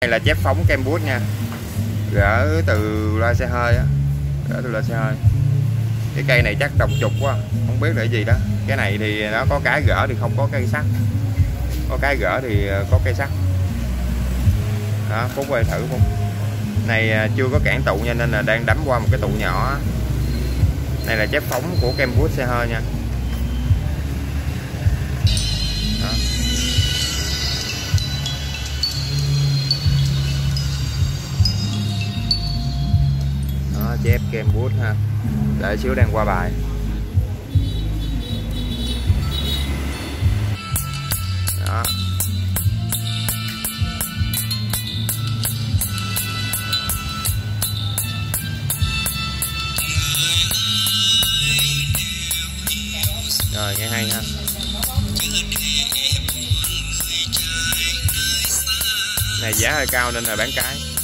này là chép phóng kem bút nha. Gỡ từ loa xe hơi á. Gỡ từ loa xe hơi. Cái cây này chắc độc trục quá, không biết là cái gì đó. Cái này thì nó có cái gỡ thì không có cây sắt. Có cái gỡ thì ờ, có cây sắt. Đó, phút quay thử phút. Này ờ, chưa có cản tụ nha, nên là đang đấm qua một cái tụ nhỏ này là chép phóng của kem bút xe hơi nha. Chép kem bút ha. Để xíu đang qua bài. Đó. Rồi, nghe hay ha. Này giá hơi cao nên là bán cái.